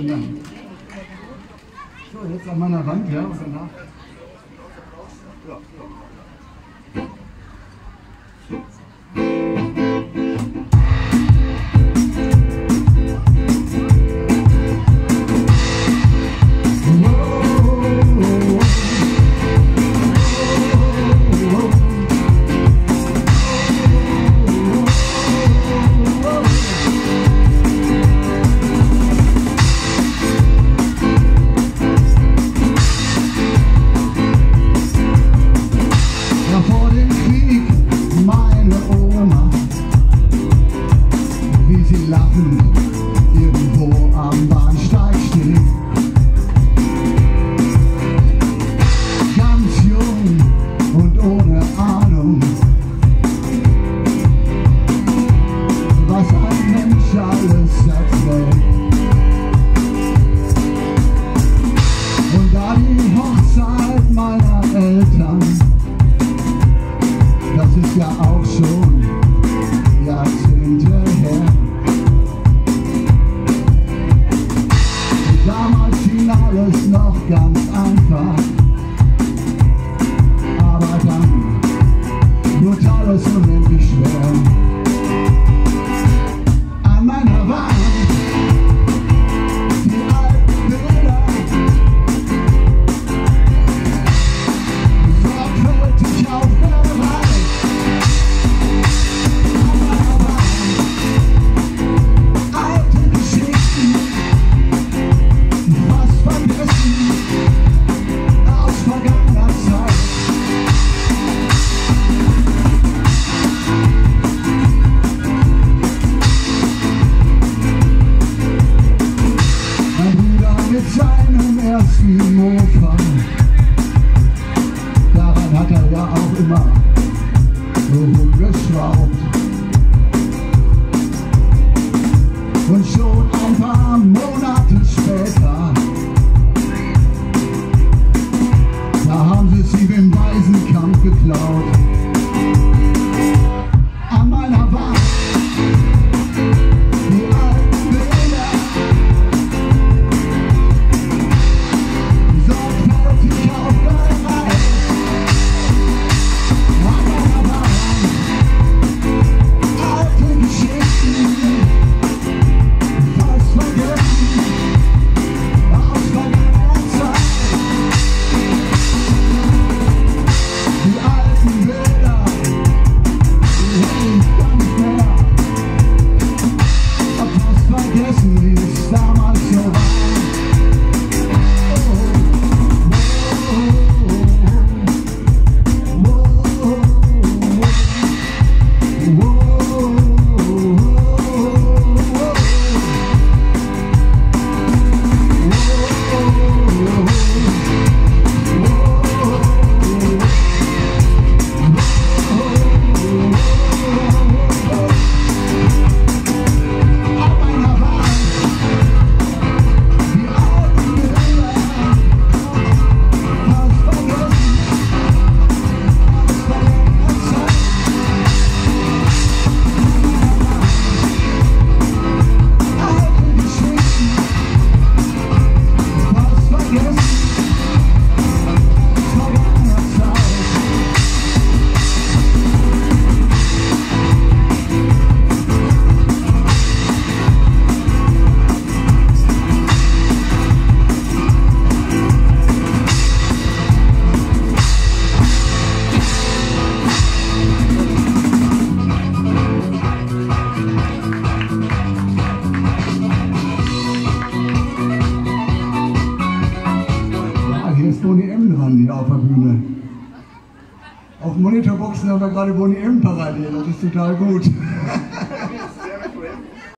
schönen Dank. So, jetzt an meiner Wand, ja, und danach. Ja, ja. meiner Eltern. Das ist ja auch schon Jahrzehnte her. Damals schien alles noch ganz einfach. Aber dann brutales und Mann hier auf der Bühne. Auf Monitorboxen haben wir gerade Boni M parallel, das ist total gut.